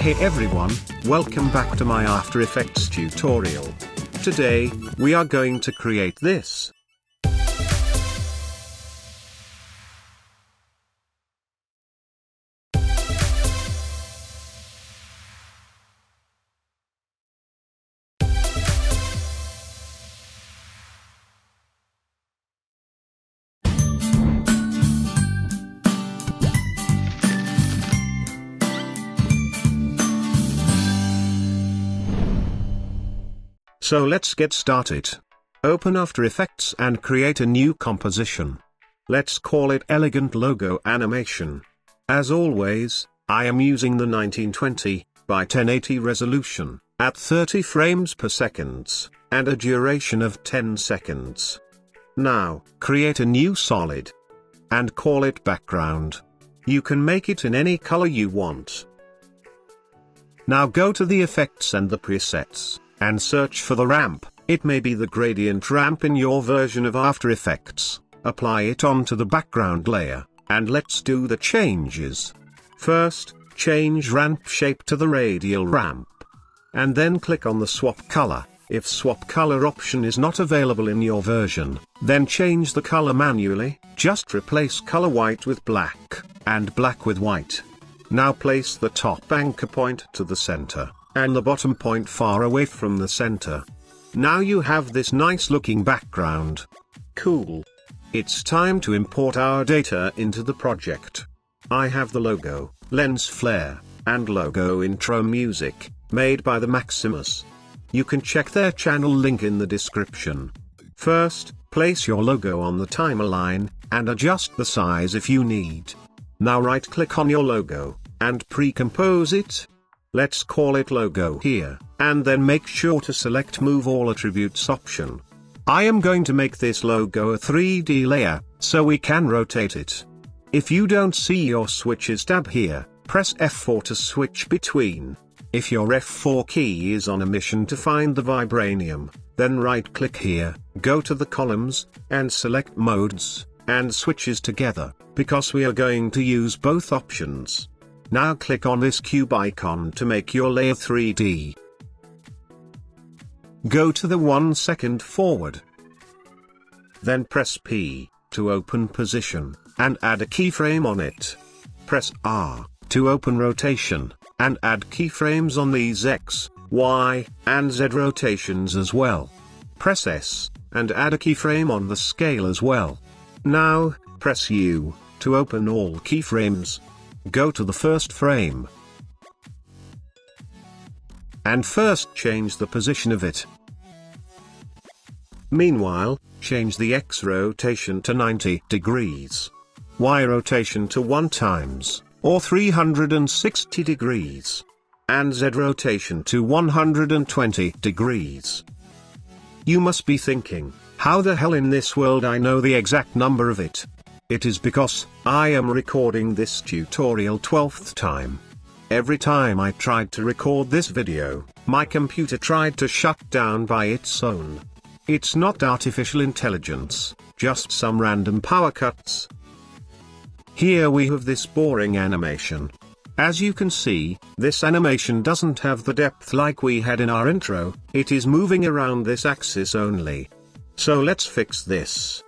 Hey everyone, welcome back to my After Effects tutorial. Today, we are going to create this. So let's get started. Open After Effects and create a new composition. Let's call it Elegant Logo Animation. As always, I am using the 1920 by 1080 resolution, at 30 frames per second, and a duration of 10 seconds. Now, create a new solid. And call it background. You can make it in any color you want. Now go to the effects and the presets and search for the ramp, it may be the gradient ramp in your version of After Effects, apply it onto the background layer, and let's do the changes. First, change ramp shape to the radial ramp. And then click on the swap color, if swap color option is not available in your version, then change the color manually, just replace color white with black, and black with white. Now place the top anchor point to the center and the bottom point far away from the center. Now you have this nice looking background. Cool. It's time to import our data into the project. I have the logo, lens flare, and logo intro music, made by the Maximus. You can check their channel link in the description. First, place your logo on the timeline, and adjust the size if you need. Now right click on your logo, and pre-compose it, Let's call it logo here, and then make sure to select move all attributes option. I am going to make this logo a 3D layer, so we can rotate it. If you don't see your switches tab here, press F4 to switch between. If your F4 key is on a mission to find the vibranium, then right click here, go to the columns, and select modes, and switches together, because we are going to use both options. Now click on this cube icon to make your layer 3D. Go to the 1 second forward. Then press P, to open position, and add a keyframe on it. Press R, to open rotation, and add keyframes on these X, Y, and Z rotations as well. Press S, and add a keyframe on the scale as well. Now, press U, to open all keyframes, Go to the first frame. And first change the position of it. Meanwhile, change the X rotation to 90 degrees. Y rotation to 1 times, or 360 degrees. And Z rotation to 120 degrees. You must be thinking, how the hell in this world I know the exact number of it? It is because, I am recording this tutorial 12th time. Every time I tried to record this video, my computer tried to shut down by its own. It's not artificial intelligence, just some random power cuts. Here we have this boring animation. As you can see, this animation doesn't have the depth like we had in our intro, it is moving around this axis only. So let's fix this.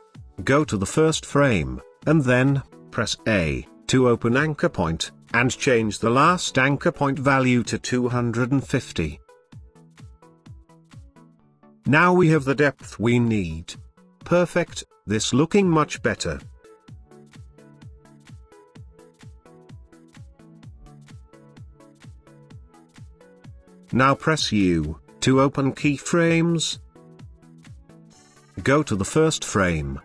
Go to the first frame and then, press A, to open anchor point, and change the last anchor point value to 250. Now we have the depth we need. Perfect, this looking much better. Now press U, to open keyframes. Go to the first frame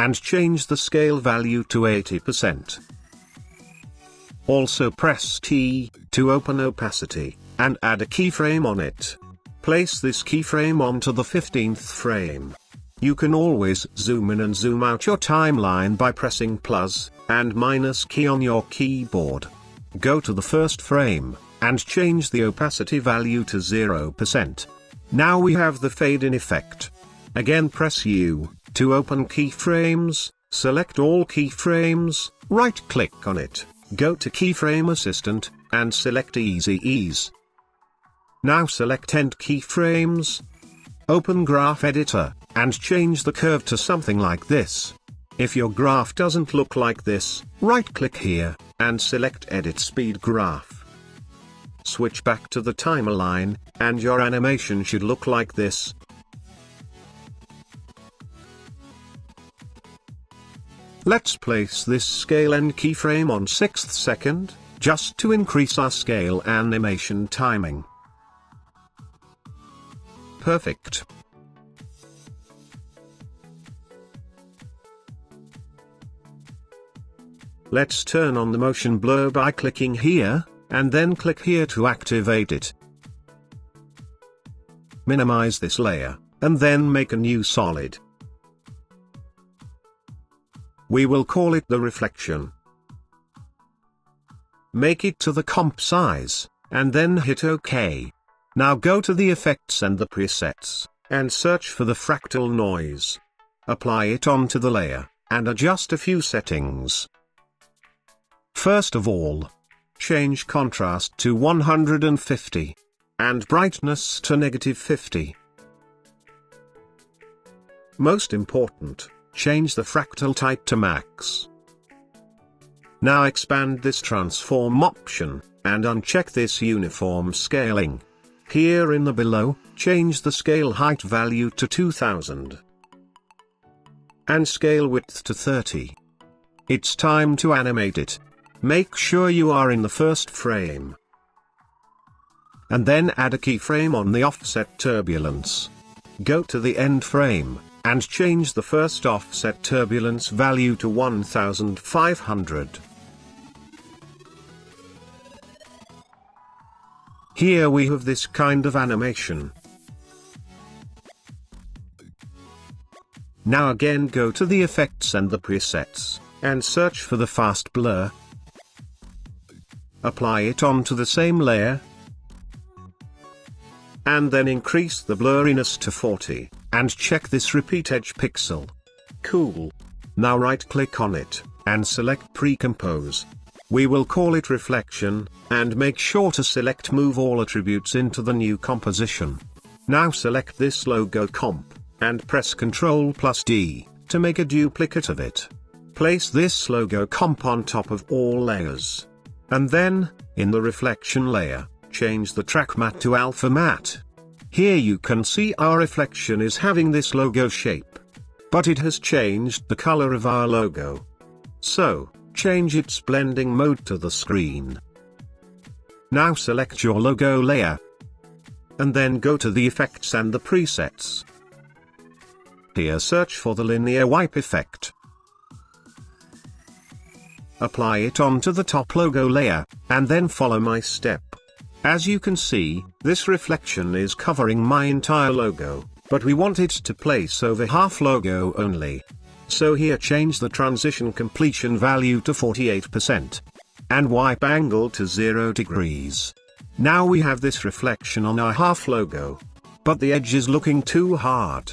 and change the scale value to 80%. Also press T, to open opacity, and add a keyframe on it. Place this keyframe onto the 15th frame. You can always zoom in and zoom out your timeline by pressing plus and minus key on your keyboard. Go to the first frame, and change the opacity value to 0%. Now we have the fade in effect. Again press U, to open keyframes, select all keyframes, right-click on it, go to Keyframe Assistant, and select Easy Ease. Now select End Keyframes. Open Graph Editor, and change the curve to something like this. If your graph doesn't look like this, right-click here, and select Edit Speed Graph. Switch back to the timer line, and your animation should look like this. Let's place this scale end keyframe on 6th second, just to increase our scale animation timing. Perfect. Let's turn on the motion blur by clicking here, and then click here to activate it. Minimize this layer, and then make a new solid. We will call it the reflection. Make it to the comp size, and then hit OK. Now go to the effects and the presets, and search for the fractal noise. Apply it onto the layer, and adjust a few settings. First of all, change contrast to 150, and brightness to negative 50. Most important, change the fractal type to max. Now expand this transform option, and uncheck this uniform scaling. Here in the below, change the scale height value to 2000. And scale width to 30. It's time to animate it. Make sure you are in the first frame. And then add a keyframe on the offset turbulence. Go to the end frame, and change the first offset turbulence value to 1500. Here we have this kind of animation. Now again go to the effects and the presets, and search for the fast blur. Apply it onto the same layer, and then increase the blurriness to 40, and check this repeat edge pixel. Cool. Now right click on it, and select Pre-Compose. We will call it Reflection, and make sure to select Move All Attributes into the new composition. Now select this logo comp, and press Ctrl plus D, to make a duplicate of it. Place this logo comp on top of all layers. And then, in the reflection layer, change the track matte to alpha matte. Here you can see our reflection is having this logo shape. But it has changed the color of our logo. So, change its blending mode to the screen. Now select your logo layer. And then go to the effects and the presets. Here search for the linear wipe effect. Apply it onto the top logo layer, and then follow my step. As you can see, this reflection is covering my entire logo, but we want it to place over half logo only. So here change the transition completion value to 48%. And wipe angle to 0 degrees. Now we have this reflection on our half logo. But the edge is looking too hard.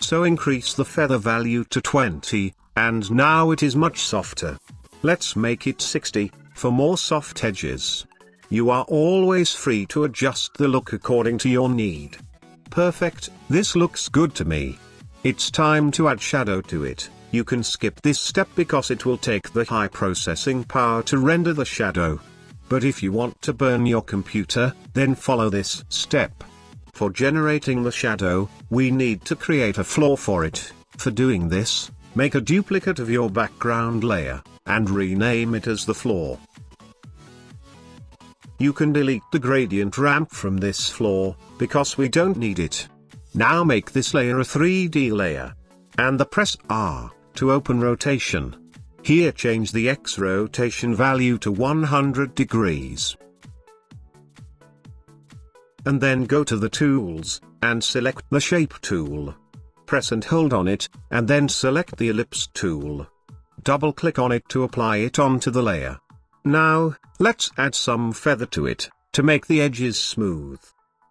So increase the feather value to 20, and now it is much softer. Let's make it 60, for more soft edges. You are always free to adjust the look according to your need. Perfect, this looks good to me. It's time to add shadow to it. You can skip this step because it will take the high processing power to render the shadow. But if you want to burn your computer, then follow this step. For generating the shadow, we need to create a floor for it. For doing this, make a duplicate of your background layer, and rename it as the floor. You can delete the gradient ramp from this floor, because we don't need it. Now make this layer a 3D layer. And the press R, to open rotation. Here change the X rotation value to 100 degrees. And then go to the tools, and select the shape tool. Press and hold on it, and then select the ellipse tool. Double click on it to apply it onto the layer. Now, let's add some feather to it, to make the edges smooth.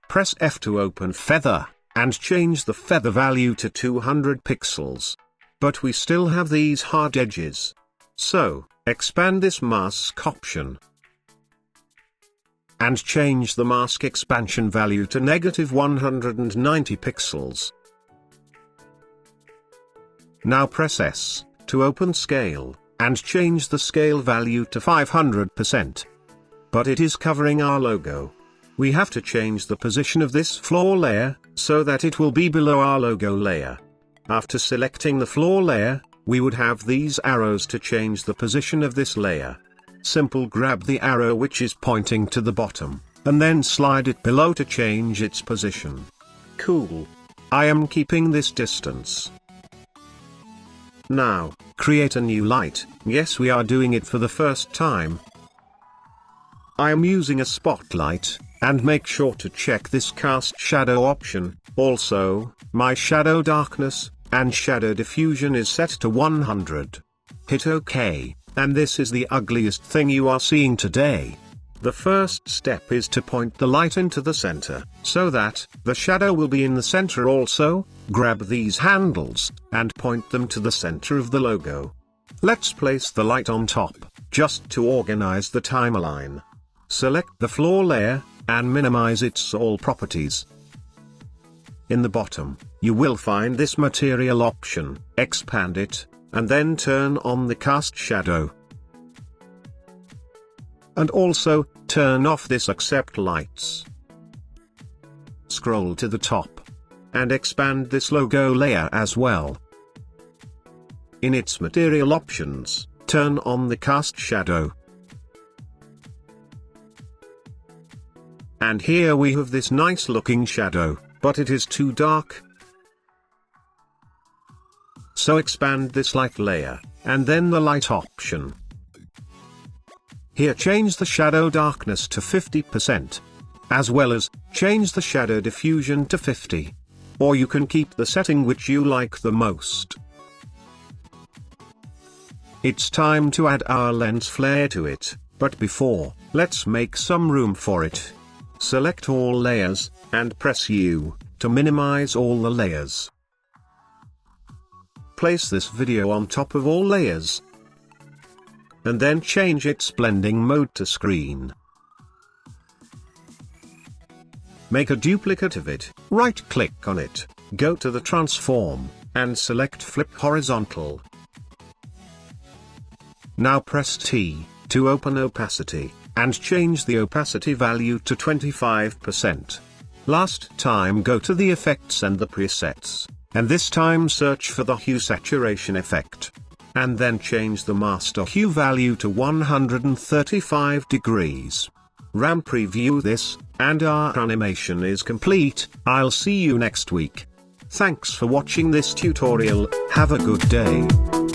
Press F to open feather, and change the feather value to 200 pixels. But we still have these hard edges. So, expand this mask option. and change the mask expansion value to negative 190 pixels. Now press S, to open scale, and change the scale value to 500%. But it is covering our logo. We have to change the position of this floor layer, so that it will be below our logo layer. After selecting the floor layer, we would have these arrows to change the position of this layer. Simple grab the arrow which is pointing to the bottom, and then slide it below to change its position. Cool. I am keeping this distance. Now, create a new light, yes we are doing it for the first time. I am using a spotlight, and make sure to check this cast shadow option, also, my shadow darkness, and shadow diffusion is set to 100. Hit OK, and this is the ugliest thing you are seeing today. The first step is to point the light into the center, so that, the shadow will be in the center also, grab these handles, and point them to the center of the logo. Let's place the light on top, just to organize the timeline. Select the floor layer, and minimize its all properties. In the bottom, you will find this material option, expand it, and then turn on the cast shadow. And also, turn off this accept lights. Scroll to the top. And expand this logo layer as well. In its material options, turn on the cast shadow. And here we have this nice looking shadow, but it is too dark. So expand this light layer, and then the light option. Here change the shadow darkness to 50%. As well as, change the shadow diffusion to 50. Or you can keep the setting which you like the most. It's time to add our lens flare to it, but before, let's make some room for it. Select all layers, and press U, to minimize all the layers. Place this video on top of all layers. And then change its blending mode to screen. Make a duplicate of it, right click on it, go to the transform, and select flip horizontal. Now press T, to open opacity and change the opacity value to 25%. Last time go to the effects and the presets, and this time search for the hue saturation effect. And then change the master hue value to 135 degrees. RAM preview this, and our animation is complete, I'll see you next week. Thanks for watching this tutorial, have a good day.